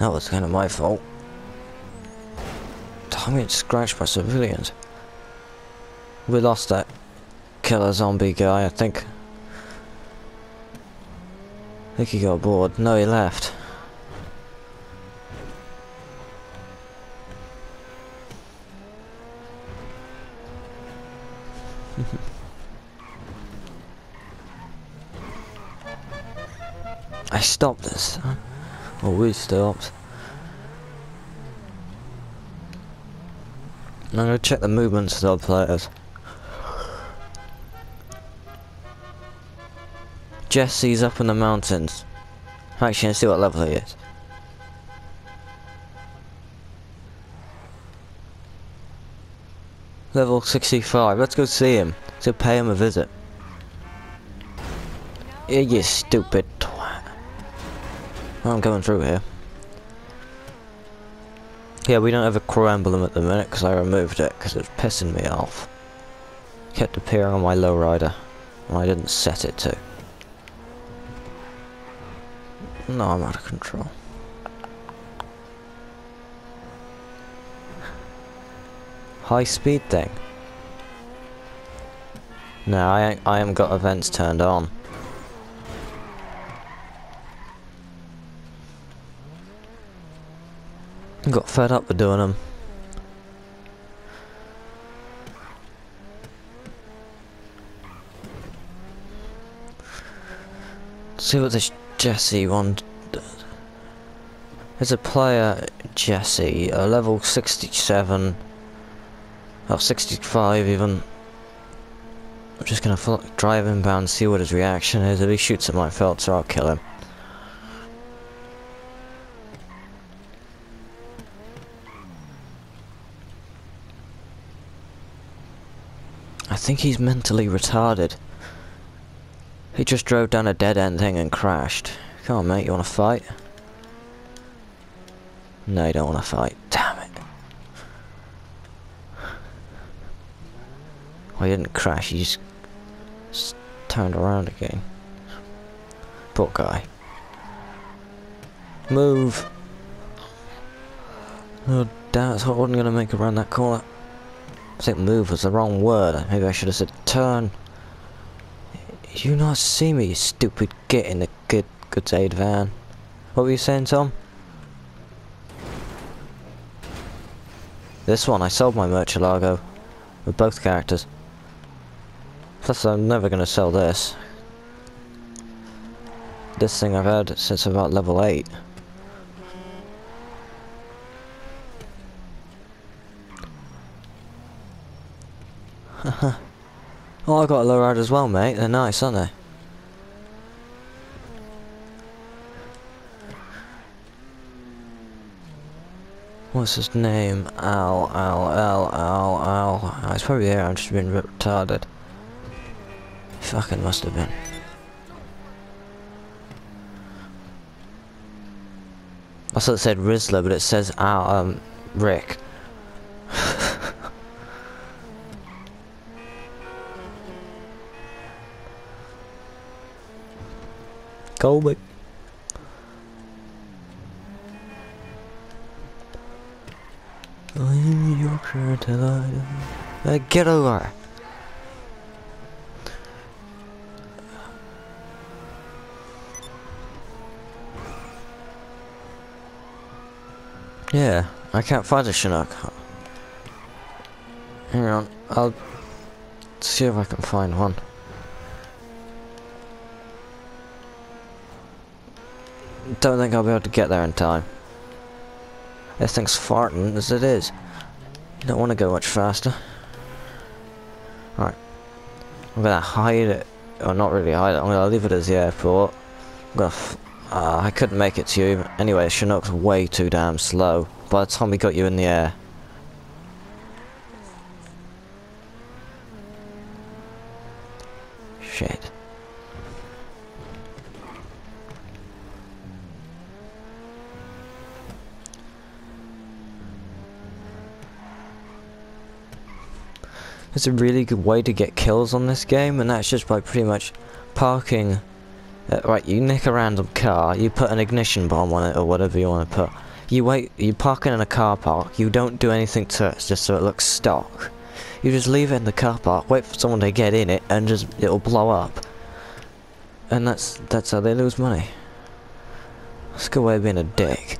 That was kind of my fault. Damn it, scratched by civilians. We lost that killer zombie guy, I think. I think he got bored. No, he left. I stopped this. Huh? Oh, or we stopped. I'm gonna check the movements of the players. Jesse's up in the mountains. Actually, let's see what level he is. Level 65. Let's go see him. Let's pay him a visit. You stupid. I'm going through here. Yeah, we don't have a crew emblem at the minute because I removed it because it was pissing me off. Kept appearing on my lowrider and I didn't set it to. No, I'm out of control. High speed thing. No, I I haven't got events turned on. Got fed up with doing them. see what this Jesse one does. There's a player, Jesse, a level 67, or 65 even. I'm just gonna drive him down, and see what his reaction is. If he shoots at my Feltzer, I'll kill him. Think he's mentally retarded. He just drove down a dead end thing and crashed. Come on mate, you wanna fight? No, you don't wanna fight. Damn it. Well, he didn't crash, he just, turned around again. Poor guy. Move! Oh damn, I wasn't gonna make around that corner. I think move was the wrong word. Maybe I should have said turn. You not see me, you stupid git in the good goods aid van. What were you saying, Tom? This one, I sold my Murcielago. With both characters. Plus, I'm never gonna sell this. This thing I've had since about level 8. oh, I got a low ride as well, mate. They're nice, aren't they? What's his name? Al, Al, Al, Al. Oh, it's probably there, I'm just being retarded. Fucking must have been. I thought it said Rizla, but it says Al, um, Rick. Colby. I'm Yorkshire till I die. Uh, get over. Yeah, I can't find a Chinook. Hang on, I'll see if I can find one. Don't think I'll be able to get there in time. This thing's farting as it is. Don't want to go much faster. Alright. I'm gonna hide it. Or not really hide it. I'm gonna leave it as the airport. I'm gonna. Uh, I couldn't make it to you. Anyway, Chinook's way too damn slow. By the time we got you in the air. Shit. There's a really good way to get kills on this game, and that's just by pretty much parking. Uh, right, you nick a random car, you put an ignition bomb on it, or whatever you want to put, You wait, you park it in a car park, you don't do anything to it just so it looks stock. You just leave it in the car park, wait for someone to get in it, and just, it'll blow up. And that's, that's how they lose money. That's a good way of being a dick.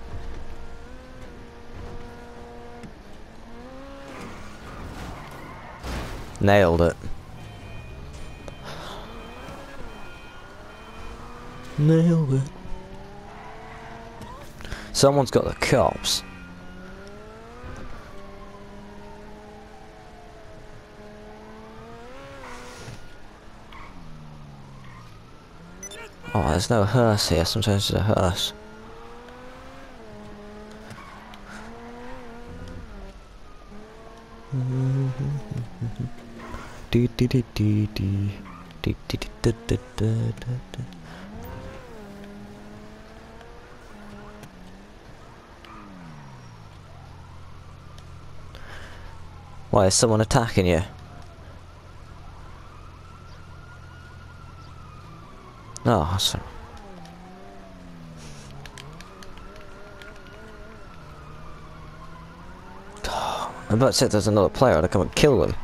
Nailed it. Nailed it. Someone's got the cops. Oh, there's no hearse here. Sometimes there's a hearse. Why, is someone attacking you? Oh, sorry. I'm about to say there's another player and I come and kill them.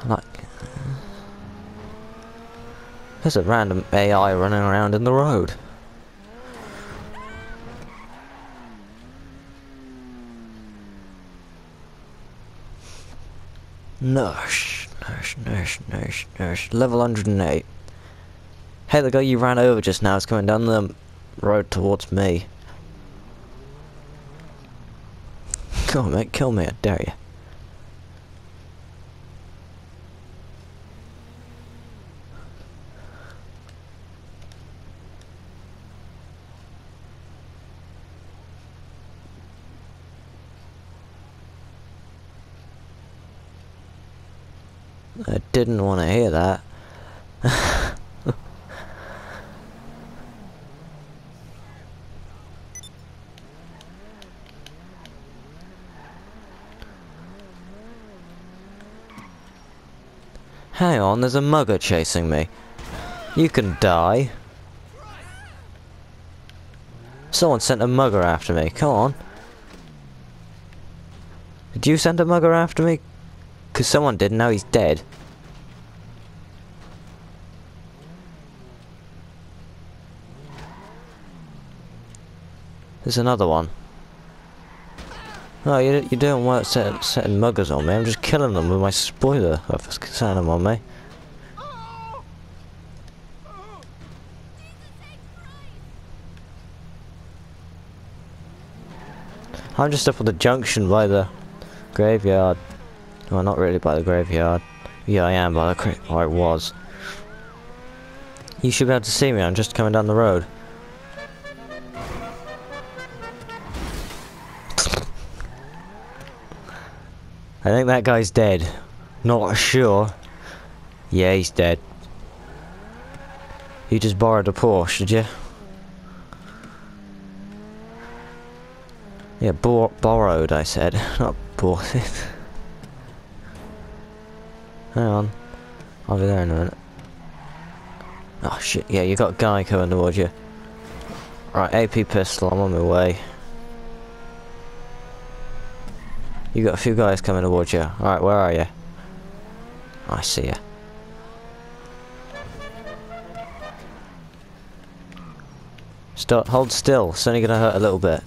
I'm like... There's a random AI running around in the road. Nush, nush, nush, nush, nush. Level 108. Hey, the guy you ran over just now is coming down the road towards me. Come on, mate, kill me, I dare you. I didn't want to hear that. Hang on, there's a mugger chasing me. You can die. Someone sent a mugger after me. Come on. Did you send a mugger after me? Because someone did, now he's dead. There's another one. No, you, you don't want set, setting muggers on me. I'm just killing them with my spoiler. If it's setting them on me. I'm just up at the junction by the graveyard. Well, not really by the graveyard. Yeah, I am by the or I was. You should be able to see me. I'm just coming down the road. I think that guy's dead. Not sure. Yeah, he's dead. You just borrowed a Porsche, did you? Yeah, bor borrowed, I said. Not bought it. Hang on. I'll be there in a minute. Oh shit, yeah, you got a guy coming towards you. Right, AP pistol, I'm on my way. You got a few guys coming towards you. Alright, where are you? I see you. Stop, hold still, it's only gonna hurt a little bit.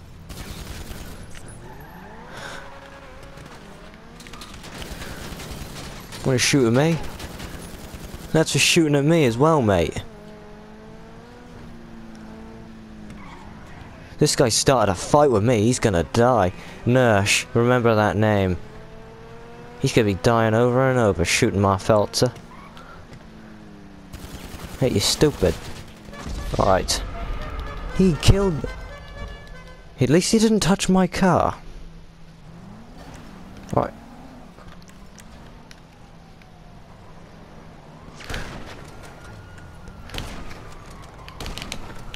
Wanna shoot at me? That's for shooting at me as well, mate. This guy started a fight with me, he's gonna die. Nursh, remember that name. He's gonna be dying over and over shooting my Feltzer. Hey, you stupid. Alright. He killed. At least he didn't touch my car. Right.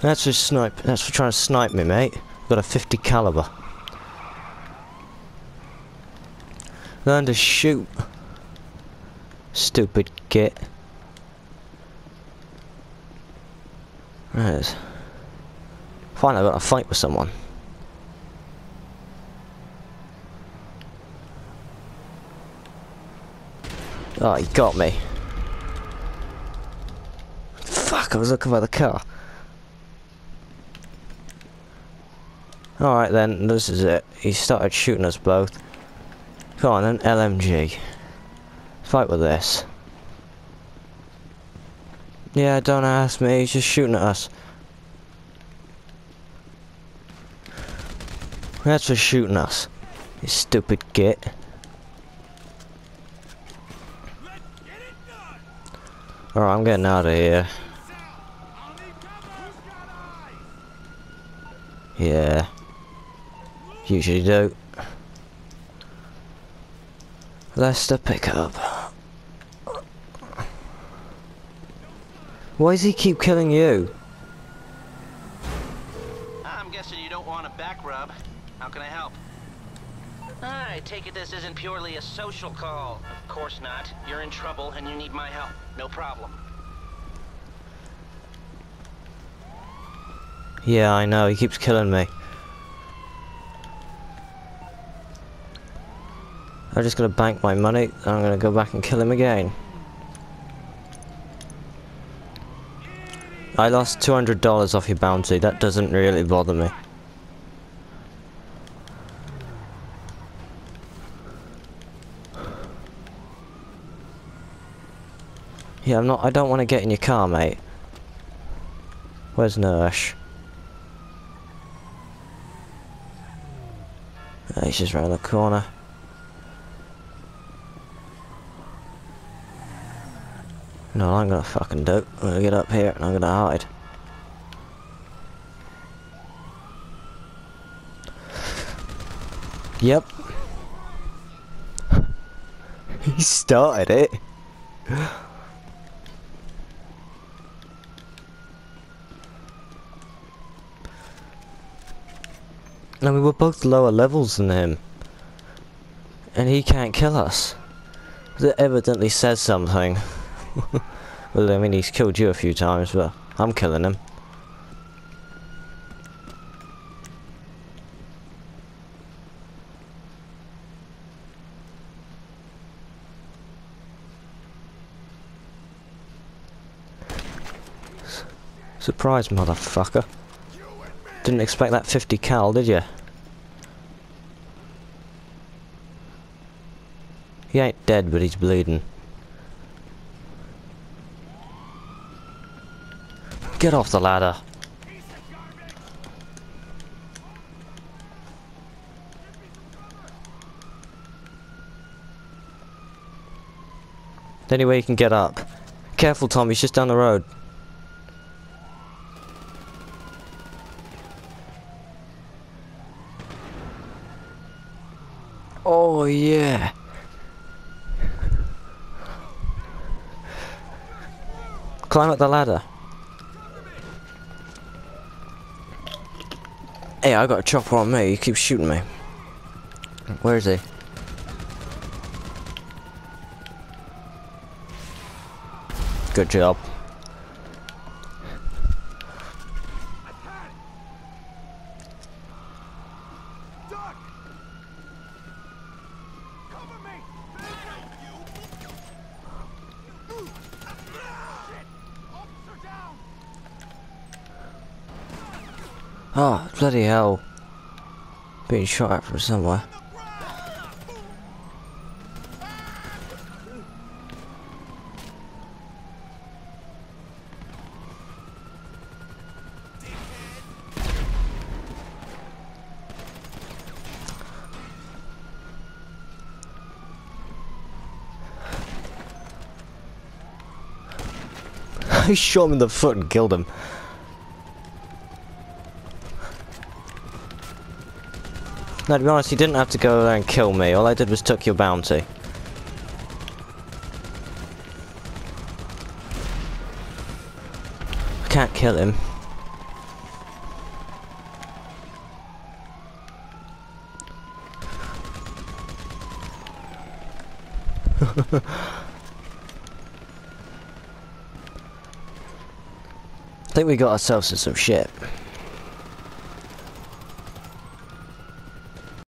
That's for snipe. That's for trying to snipe me, mate. Got a 50 caliber. Learn to shoot. Stupid git. Right. Finally, I got a fight with someone. Oh, he got me. Fuck, I was looking for the car. Alright then, this is it. He started shooting us both. Come on an LMG. Fight with this. Yeah, don't ask me, he's just shooting at us. That's for shooting us. You stupid git. Alright, I'm getting out of here. Yeah. Usually do. Lester pickup. Why does he keep killing you? I'm guessing you don't want a back rub. How can I help? I take it this isn't purely a social call. Of course not. You're in trouble and you need my help. No problem. Yeah, I know, he keeps killing me. I'm just gonna bank my money, and I'm gonna go back and kill him again. I lost $200 off your bounty, that doesn't really bother me. Yeah, I'm not, I don't want to get in your car, mate. Where's Nursh? Uh, he's just round the corner. No, I'm gonna fucking do. I'm gonna get up here and I'm gonna hide. Yep. he started it. No, we were both lower levels than him. And he can't kill us. That evidently says something. well, I mean, he's killed you a few times, but I'm killing him. Surprise, motherfucker. Didn't expect that 50 cal, did you? He ain't dead, but he's bleeding. Get off the ladder. Anyway, you can get up. Careful, Tom, he's just down the road. Oh, yeah. Climb up the ladder. Hey, I got a chopper on me. He keeps shooting me. Where is he? Good job. Oh, bloody hell. Being shot at from somewhere. I shot him in the foot and killed him. No, to be honest, you didn't have to go there and kill me. All I did was took your bounty. I can't kill him. I think we got ourselves in some shit.